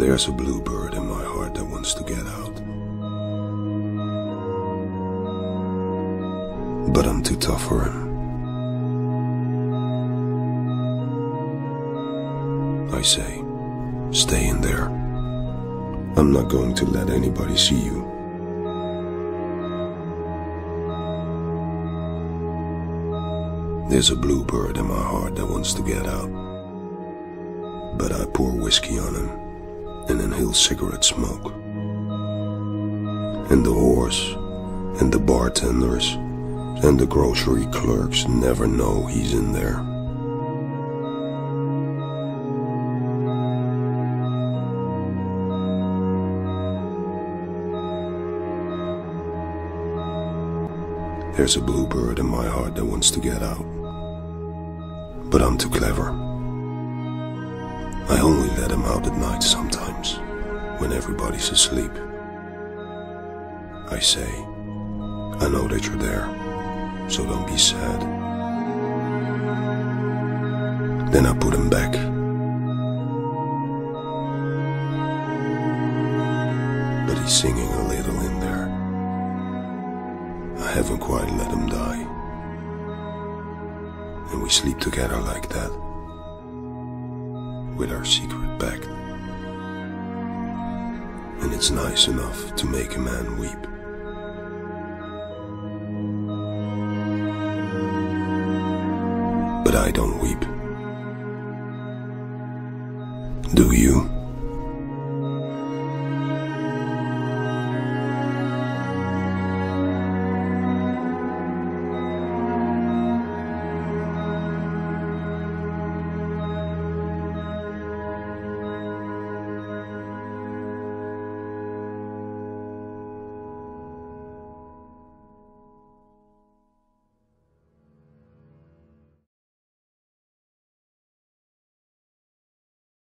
There's a bluebird in my heart that wants to get out. But I'm too tough for him. I say, stay in there. I'm not going to let anybody see you. There's a bluebird in my heart that wants to get out. But I pour whiskey on him and inhale cigarette smoke. And the horse and the bartenders and the grocery clerks never know he's in there. There's a bluebird in my heart that wants to get out. But I'm too clever. I only let him out at night sometimes, when everybody's asleep. I say, I know that you're there, so don't be sad. Then I put him back. But he's singing a little in there. I haven't quite let him die. And we sleep together like that. With our secret pact. And it's nice enough to make a man weep. But I don't weep. Do you?